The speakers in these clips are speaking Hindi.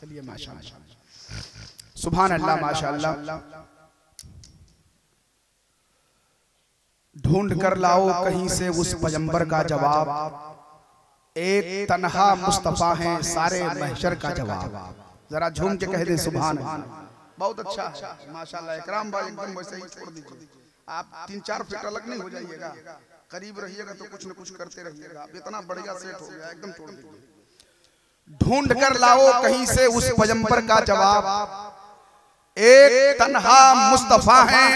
चलिए माशाल्लाह। सुभान अल्लाह माशाल्लाह। ढूंढ कर लाओ कहीं से उस पैगंबर का जवाब। एक तनहा मुस्तफ़ा है सारे महशर का जवाब। जरा झूम के कह दे अल्लाह बहुत अच्छा है माशाल्लाह। इकराम भाई एकदम वैसे ही छोड़ दीजिए। आप तीन चार फीट अलग नहीं हो जाइएगा। करीब रहिएगा तो कुछ न कुछ करते रहिएगा। इतना बढ़िया सेट हो गया एकदम छोड़ दीजिए। ढूंढ कर लाओ कहीं से उस पैगंबर का जवाब। एक तनहा मुस्तफ़ा है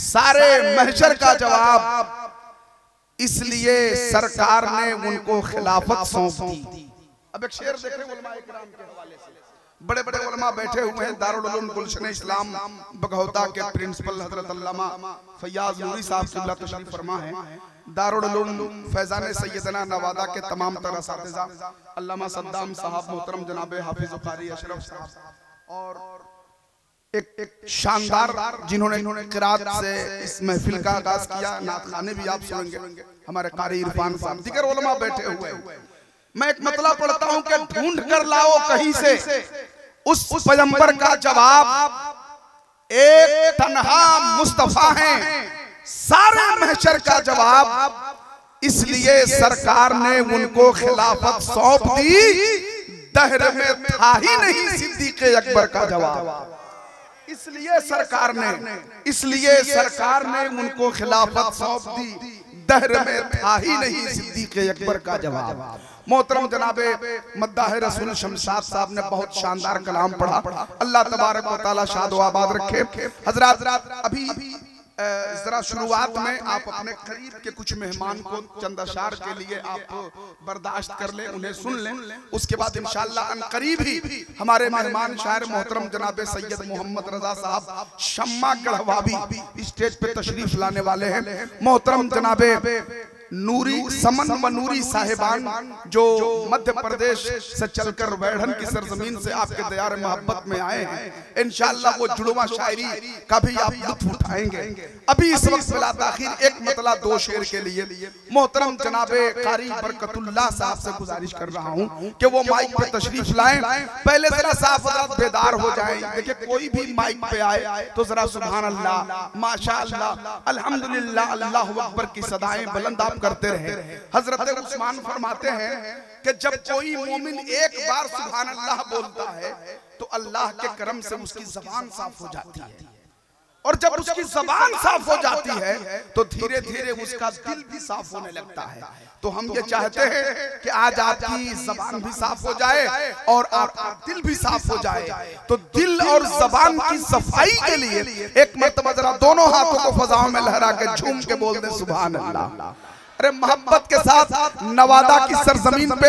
सारे महशर का जवाब। इसलिए सरकार ने उनको खिलाफत सौंप दी। अब एक शेर देखे उलमा इकराम के हवाले से। बड़े बड़े उलमा बैठे हुए हैं दारुल गुलशन इस्लाम बगौता के प्रिंसिपल हज़रत फैयाज नूरी साहब किबला तशरीफ़ फरमा है दारुल फैजान सैयदना नवादा के तमाम तरह अल्लामा सद्दाम साहब मोहतरम जनाब हाफिज कारी अशरफ साहब और एक, एक शानदार जिन्होंने किरात से इस महफिल का आगाज़ किया नात खाने भी आप सुनेंगे हमारे कारी इरफान साहब दिगर उलमा बैठे हुए मैं एक मतला पढ़ता हूँ कि ढूंढ कर लाओ कहीं से। उस पैगंबर का जवाब, एक तनहा मुस्तफ़ा है। सारे महशर का जवाब, इसलिए सरकार ने उनको खिलाफत सौंप दी, दहर में था ही नहीं सिद्दीक अकबर का जवाब। इसलिए सरकार ने, इसलिए सरकार ने उनको खिलाफत सौंप दी। दहर में था ही नहीं सिद्दीक अकबर का जवाब। मोहतरम जनाबे, मद्दाह रसूल शमशाद साहब ने बहुत शानदार कलाम पढ़ा। अल्लाह तबारक व ताला शाद आबाद रखे। हजरात अभी जरा शुरुआत में आप अपने करीब के कुछ मेहमान को चंद अशार के लिए आप बर्दाश्त कर लें उन्हें सुन लें उसके बाद इंशाल्लाह अन करीब ही हमारे मेहमान शायर मोहतरम जनाबे सैयद मोहम्मद रजा साहब शम्मा गढ़वा भी स्टेज पे तशरीफ़ लाने वाले हैं। मोहतरम जनाबे नूरी समन व नूरी साहिबान जो मध्य प्रदेश से चलकर वैढ़न की सरजमीन से आपके दयार मोहब्बत में आए। हैं इंशाल्लाह वो जुड़वा शायरी का भी आप लुत्फ उठाएँगे। अभी इस वक्त ताखिर एक मतला दो शेर के लिए मोहतरम जनाबे कारी बरकतुल्लाह साहब से गुजारिश कर रहा हूँ कि वो माइक पे तशरीफ़ लाएँ। पहले जरा साहब बेदार हो जाएँ। देखिए कोई भी माइक पे आए तो जरा सुभान अल्लाह माशा अल्लाह अल्हम्दुलिल्लाह अल्लाह अकबर की सदाएँ बुलंद आप करते रहे। हज़रत उस्मान फरमाते हैं कि जब कोई मोमिन एक बार सुभान अल्लाह बोलता है तो अल्लाह के करम से उसकी जबान साफ़ हो जाती है। और जब उसकी जबान साफ़ हो जाती है तो धीरे धीरे उसका दिल भी साफ़ होने लगता है। तो हम ये चाहते हैं कि आज आपकी जबान भी साफ़ हो जाए और आपका दिल भी साफ़ हो जाए। तो दिल और जबान की सफ़ाई के लिए एक मरतबा जरा दोनों हाथों को फजाओं में लहरा के झूम के बोल दे सुबह अल्लाह अरे मोहब्बत के साथ नवादा की सरजमीन पे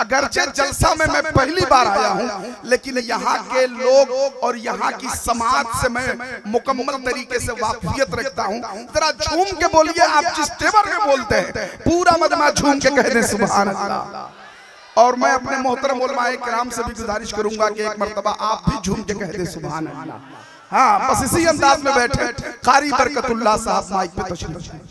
अगरचे जलसा में मैं पहली बार आया हूँ। लेकिन यहाँ के लोग और यहाँ की समाज से मैं मुकम्मल तरीके से वाकिफियत रखता हूँ। जरा झूम के बोलिए आप जिस टेबर में बोलते हैं। पूरा मजमा झूम के कह दे सुबह और मैं अपने मोहतरम उलमाए कराम से भी गुजारिश करूँगा कि एक मरतबा आप भी झूम के कह दे सुबह हाँ बस इसी अंदाज में बैठे। कारी बरकतुल्लाह साहब माइक पे तशरीफ़